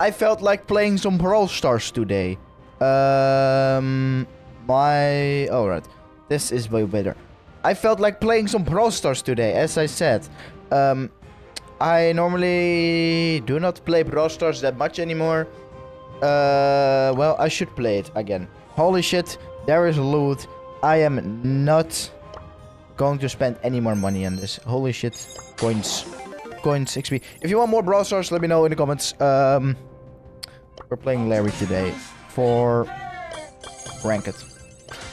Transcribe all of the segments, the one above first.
I felt like playing some Brawl Stars today. Um, my... Alright. This is way better. I felt like playing some Brawl Stars today, as I said. Um, I normally do not play Brawl Stars that much anymore. Uh, well, I should play it again. Holy shit, there is loot. I am not going to spend any more money on this. Holy shit, coins. Coins, XP. If you want more Brawl Stars, let me know in the comments. Um, we're playing Larry today for Ranked.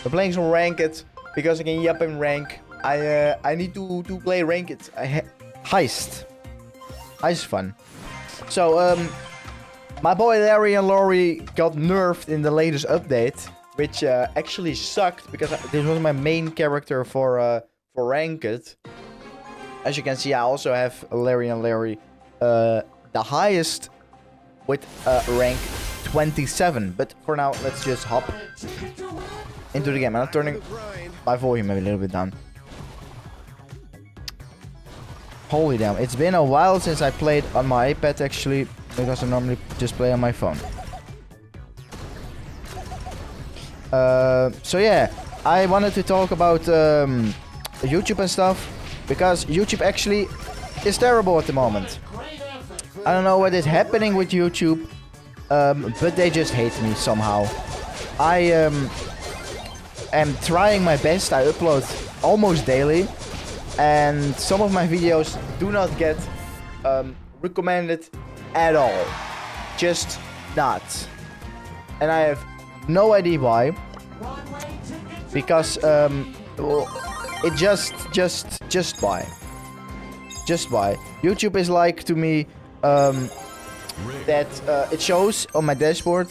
We're playing some Ranked because I can yep in rank. I uh, I need to, to play Ranked. I Heist. Heist fun. So, um, my boy Larry and Lawrie got nerfed in the latest update, which uh, actually sucked because this was my main character for uh, for Ranked. As you can see, I also have Larry and Larry, uh, the highest with uh, rank 27. But for now, let's just hop into the game. I'm turning my volume a little bit down. Holy damn, it's been a while since I played on my iPad actually, because I normally just play on my phone. Uh, so yeah, I wanted to talk about um, YouTube and stuff, because YouTube actually is terrible at the moment. I don't know what is happening with YouTube, um, but they just hate me somehow. I um, am trying my best, I upload almost daily, and some of my videos do not get um, recommended at all. Just not. And I have no idea why. Because um, well, it just, just, just why. Just why. YouTube is like to me um, that uh, it shows on my dashboard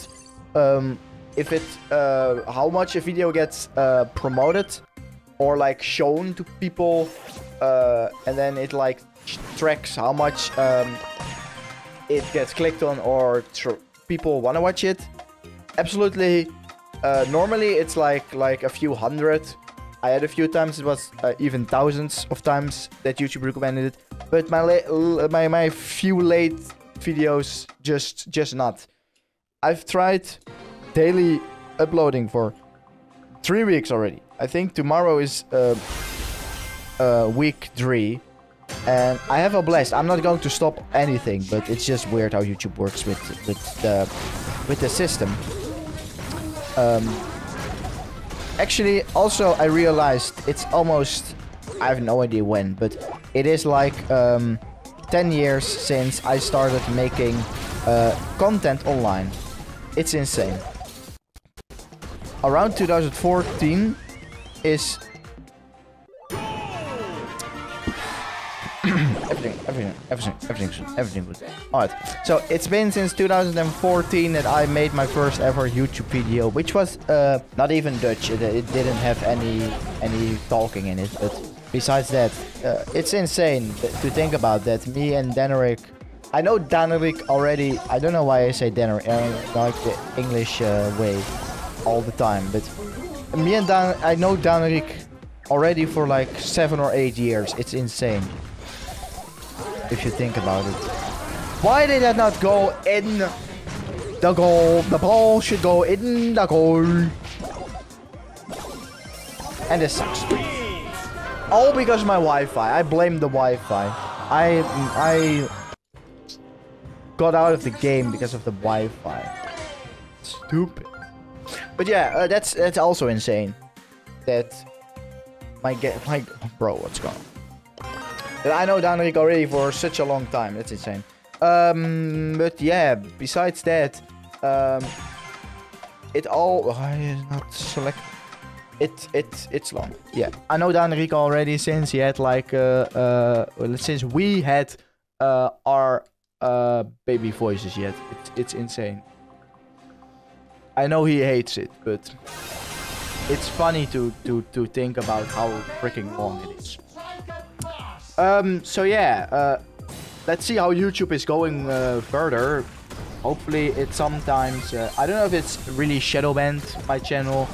um, if it uh, how much a video gets uh, promoted or like shown to people uh, and then it like tracks how much um, it gets clicked on or people want to watch it. Absolutely uh, normally it's like like a few hundred I had a few times it was uh, even thousands of times that YouTube recommended it but my my my few late videos just just not I've tried daily uploading for three weeks already I think tomorrow is uh, uh, week three. And I have a blast. I'm not going to stop anything, but it's just weird how YouTube works with with the with the system. Um, actually, also I realized it's almost I have no idea when, but it is like um, 10 years since I started making uh, content online. It's insane. Around 2014, is everything, everything, everything, everything, everything good. Alright, so it's been since 2014 that I made my first ever YouTube video, which was uh, not even Dutch. It, it, didn't have any any talking in it, but besides that, uh, it's insane to think about that. Me and Danerik, I know Danerik already. I don't know why I say Danerik. I like the English uh, way all the time, but me and Dan, I know Danerik already for like seven or eight years. It's insane. If you think about it. Why did that not go in the goal? The ball should go in the goal. And it sucks. All because of my Wi-Fi. I blame the Wi-Fi. I I got out of the game because of the Wi-Fi. Stupid. But yeah, uh, that's that's also insane. That my get my bro, what's going on? I know Danerik already for such a long time. That's insane. Um, but yeah, besides that, um, it all oh, not select. It it it's long. Yeah, I know Danerik already since he had like uh uh since we had uh our uh baby voices yet. It's it's insane. I know he hates it, but it's funny to, to, to think about how freaking long it is. Um, so yeah, uh, let's see how YouTube is going uh, further. Hopefully it sometimes, uh, I don't know if it's really shadow banned my channel,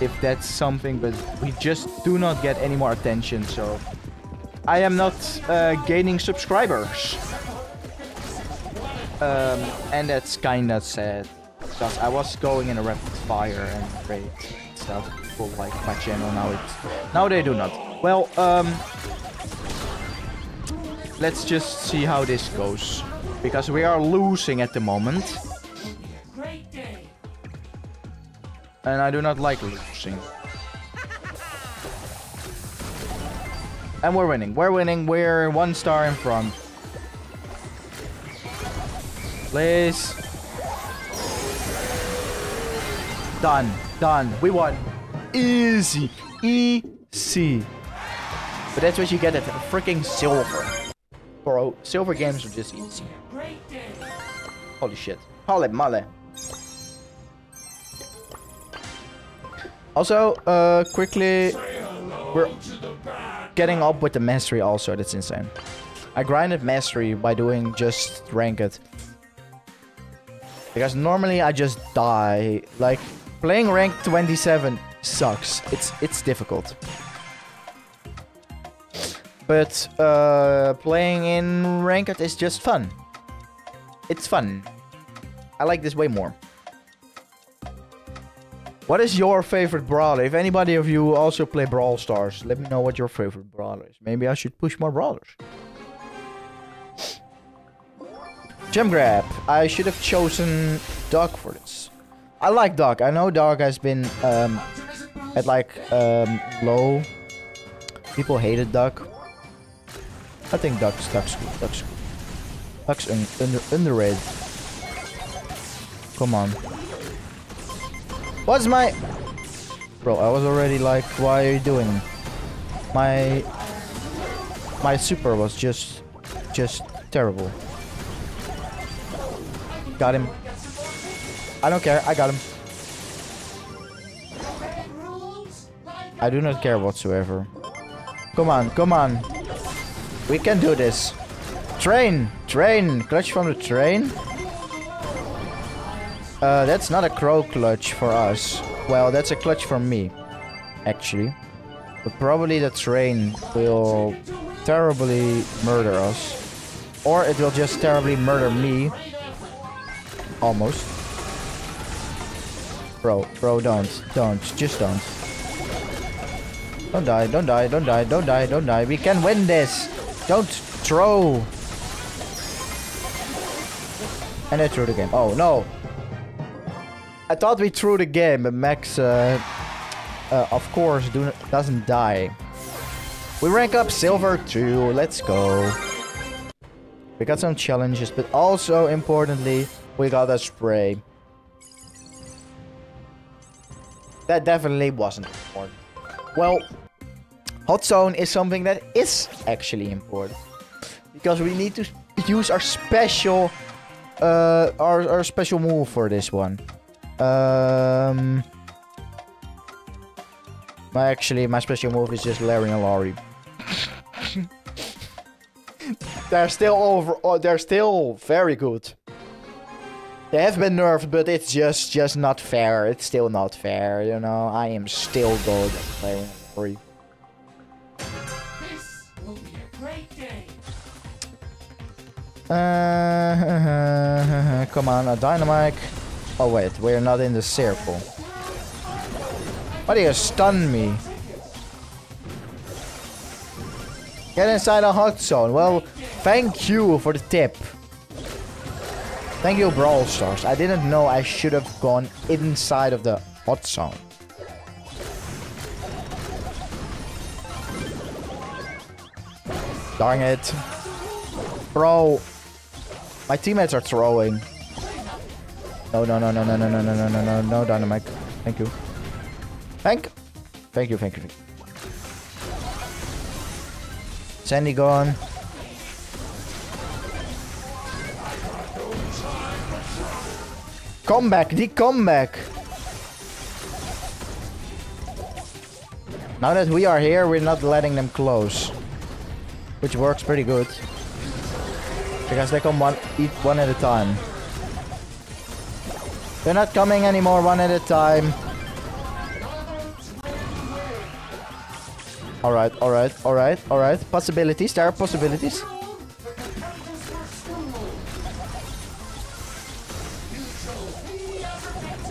if that's something, but we just do not get any more attention, so I am not uh, gaining subscribers. Um, and that's kinda sad. Because I was going in a rapid fire and and stuff for like my channel. Now it's now they do not. Well, um, let's just see how this goes because we are losing at the moment. And I do not like losing. And we're winning. We're winning. We're one star in front. Please. Done. Done. We won. Easy. Easy. But that's what you get at freaking silver. Bro, silver games are just easy. Holy shit. Holy moly. Also, uh, quickly, we're getting up with the mastery also. That's insane. I grinded mastery by doing just ranked. Because normally I just die. Like, playing rank 27 sucks. It's it's difficult. But uh, playing in ranked is just fun. It's fun. I like this way more. What is your favorite brawler? If anybody of you also play Brawl Stars, let me know what your favorite brawler is. Maybe I should push more brawlers. Gem grab. I should have chosen Doc for this. I like Doc. I know Doc has been um, at like um, low. People hated Doc. I think Duck's Duck's. Duck's. Duck's un under underrated. Come on. What's my Bro, I was already like, why are you doing? My my super was just just terrible. Got him. I don't care, I got him. I do not care whatsoever. Come on, come on. We can do this. Train! Train! Clutch from the train? Uh, that's not a crow clutch for us. Well, that's a clutch for me. Actually. But probably the train will terribly murder us. Or it will just terribly murder me. Almost. Bro, bro, don't. Don't. Just don't. Don't die, don't die, don't die, don't die, don't die. We can win this! Don't throw. And I threw the game. Oh, no. I thought we threw the game, but Max, uh, uh, of course, do doesn't die. We rank up silver too. Let's go. We got some challenges, but also, importantly, we got a spray. That definitely wasn't important. Well, Hot zone is something that is actually important. Because we need to use our special uh, our, our special move for this one. Um, my actually my special move is just Larry and Lawrie. they're still over. Oh, they're still very good. They have been nerfed, but it's just just not fair. It's still not fair, you know. I am still good at and Lawrie. Come on, a dynamite. Oh wait, we're not in the circle. Why do you stun me? Get inside a hot zone. Well, thank you for the tip. Thank you, Brawl Stars. I didn't know I should have gone inside of the hot zone. Darn it. Bro, my teammates are throwing. No, no, no, no, no, no, no, no, no, no, no, no, dynamite. Thank you. Thank, thank you, thank you. Sandy gone. Comeback, the comeback. Now that we are here, we're not letting them close. Which works pretty good. Because they come one eat one at a time. They're not coming anymore one at a time. Alright, alright, alright, alright. Possibilities, there are possibilities.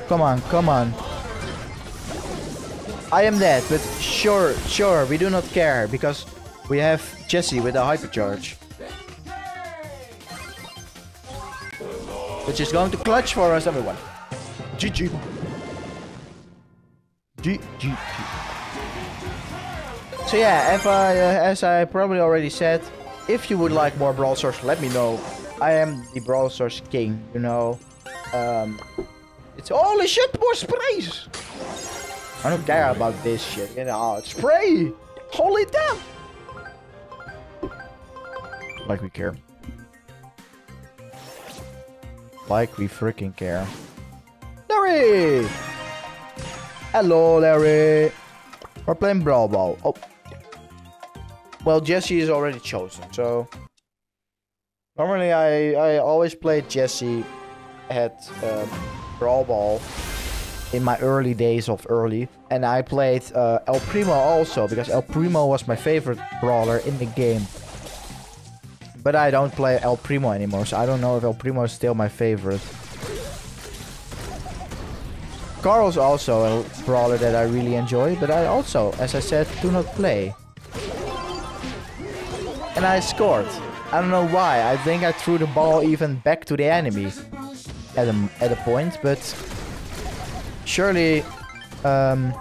Come on, come on. I am dead, but sure, sure, we do not care because we have Jesse with a hypercharge. Which is going to clutch for us, everyone. GG. GG. So yeah, if I, uh, as I probably already said, if you would like more Brawl Stars, let me know. I am the Brawl Stars king, you know. Um, it's holy shit, more sprays! I don't care about this shit, you know. Spray! Holy damn! Like we care. Like we freaking care. Larry! Hello, Larry! We're playing Brawl Ball. Oh. Well, Jesse is already chosen, so... Normally, I, I always play Jesse at um, Brawl Ball in my early days of early. And I played uh, El Primo also, because El Primo was my favorite brawler in the game. But I don't play El Primo anymore, so I don't know if El Primo is still my favorite. Carl's also a brawler that I really enjoy, but I also, as I said, do not play. And I scored. I don't know why. I think I threw the ball even back to the enemy at a, at a point, but surely um,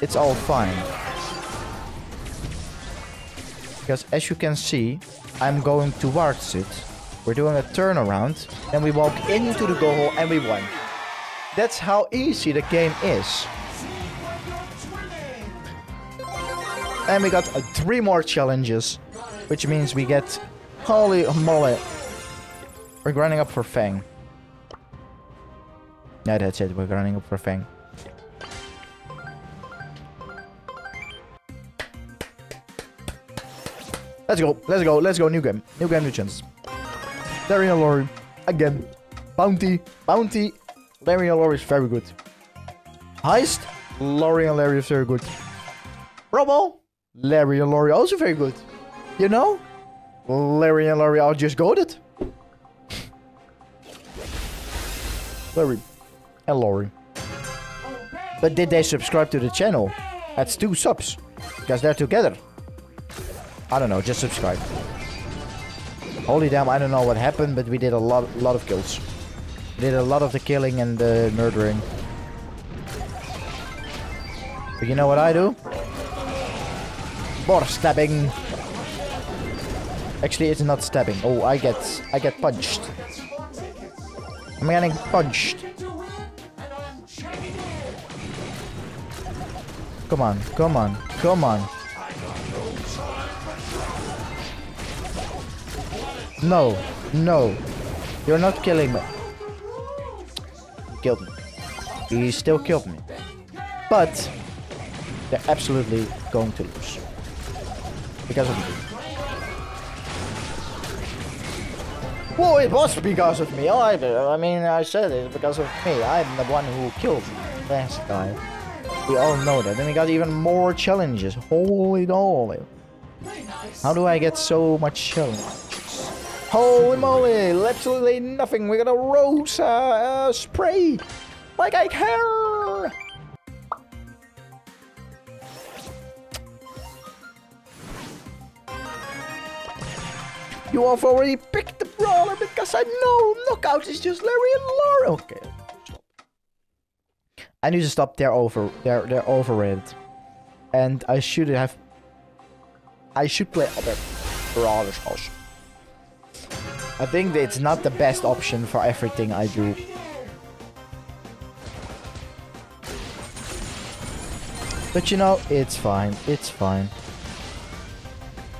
it's all fine. Because as you can see, I'm going towards it. We're doing a turnaround, then we walk into the goal and we won. That's how easy the game is. And we got uh, three more challenges, which means we get holy moly. We're grinding up for Fang. Yeah, that's it. We're grinding up for Fang. Let's go. Let's go. Let's go. New game. New game, new chance. Darian Lori. Again. Bounty. Bounty. Larry and Larry is very good. Heist, Larry and Larry is very good. Robo, Larry and Larry also very good. You know? Larry and Larry are just goaded. Larry and Larry. But did they subscribe to the channel? That's two subs. Because they're together. I don't know, just subscribe. Holy damn, I don't know what happened, but we did a lot, lot of kills. We did a lot of the killing and the murdering. But you know what I do? More stabbing. Actually, it's not stabbing. Oh, I get, I get punched. I'm getting punched. Come on, come on, come on. No, no. You're not killing me You killed me. He still killed me. But they're absolutely going to lose. Because of me. Well, it was because of me. I, I mean, I said it because of me. I'm the one who killed last guy. We all know that. And we got even more challenges. Holy moly. How do I get so much challenges? Holy moly, absolutely nothing. We're gonna rose uh, spray like I care. You have already picked the brawler because I know knockout is just Larry and Laura. Okay. I need to stop. They're over. They're they're overrated, and I should have. I should play other brawlers also. I think it's not the best option for everything I do. But you know, it's fine. It's fine.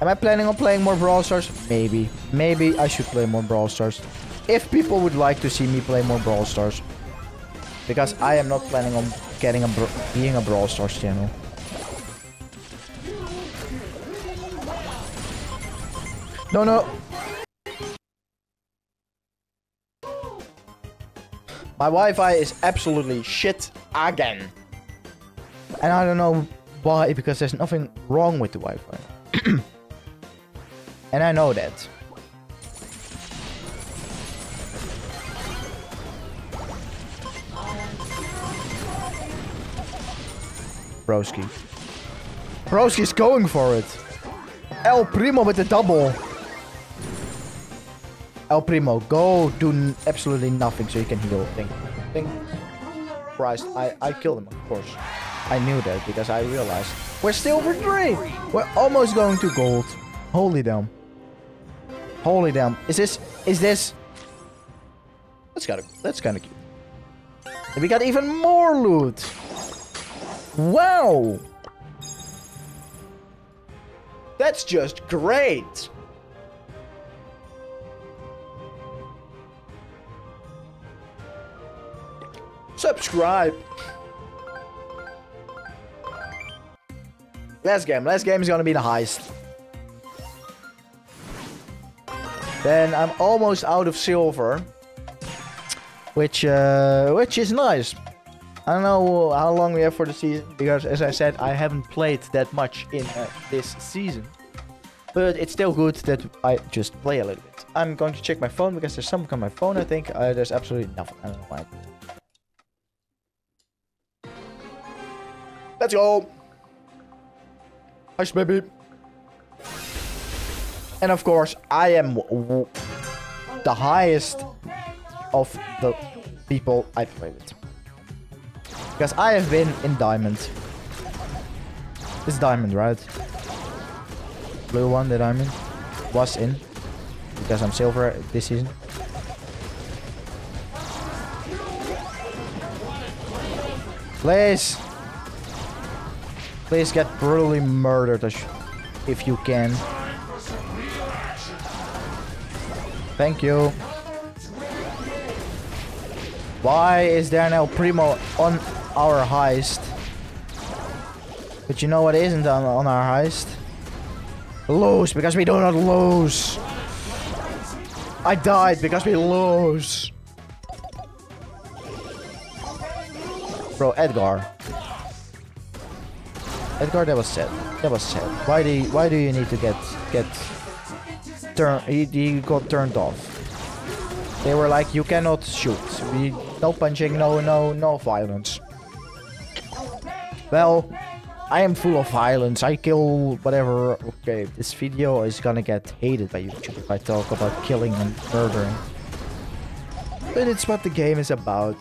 Am I planning on playing more Brawl Stars? Maybe. Maybe I should play more Brawl Stars. If people would like to see me play more Brawl Stars. Because I am not planning on getting a being a Brawl Stars channel. No, no. My Wi-Fi is absolutely shit again. And I don't know why, because there's nothing wrong with the Wi-Fi. and I know that. Broski. Broski's going for it. El Primo with the double. El Primo, go do absolutely nothing so you can heal. Think, think. Christ, I, I killed him, of course. I knew that because I realized we're still for three. We're almost going to gold. Holy damn. Holy damn. Is this, is this? That's kind of, that's kind of cute. And we got even more loot. Wow. That's just great. Subscribe. Last game. Last game is gonna be the heist. Then I'm almost out of silver. Which, uh, which is nice. I don't know how long we have for the season, because as I said, I haven't played that much in uh, this season. But it's still good that I just play a little bit. I'm going to check my phone, because there's something on my phone, I think. Uh, there's absolutely nothing. I don't know why. Let's go! Hush, baby! And of course, I am the highest of the people I played with. Because I have been in Diamond. It's Diamond, right? Blue one, the Diamond. Was in. Because I'm Silver this season. Please! Please get brutally murdered if you can. Thank you. Why is there no Primo on our heist? But you know what isn't on, on our heist? Lose, because we do not lose. I died because we lose. Bro, Edgar. Edgar, that was sad. That was sad. Why do you, why do you need to get get turn? He, he got turned off. They were like, you cannot shoot. We no punching, no no no violence. Well, I am full of violence. I kill whatever. Okay, this video is gonna get hated by YouTube if I talk about killing and murdering. But it's what the game is about.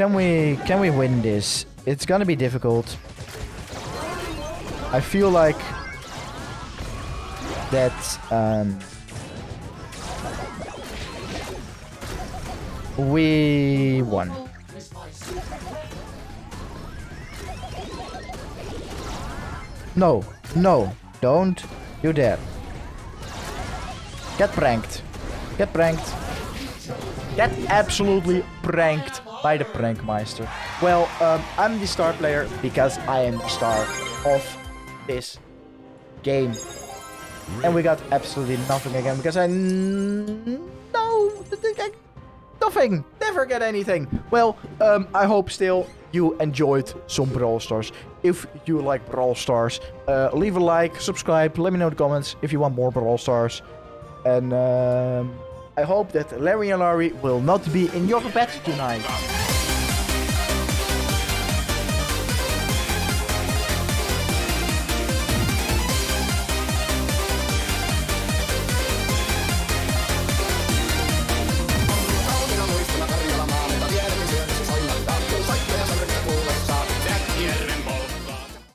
Can we can we win this? It's gonna be difficult. I feel like that um, we won. No, no, don't you dare. Get pranked. Get pranked. Get absolutely pranked by the Prankmeister. Well, um, I'm the star player because I am the star of this game. And we got absolutely nothing again because I... No! Nothing! Never get anything! Well, um, I hope still you enjoyed some Brawl Stars. If you like Brawl Stars, uh, leave a like, subscribe, let me know in the comments if you want more Brawl Stars. And um, I hope that Larry and Larry will not be in your bed tonight.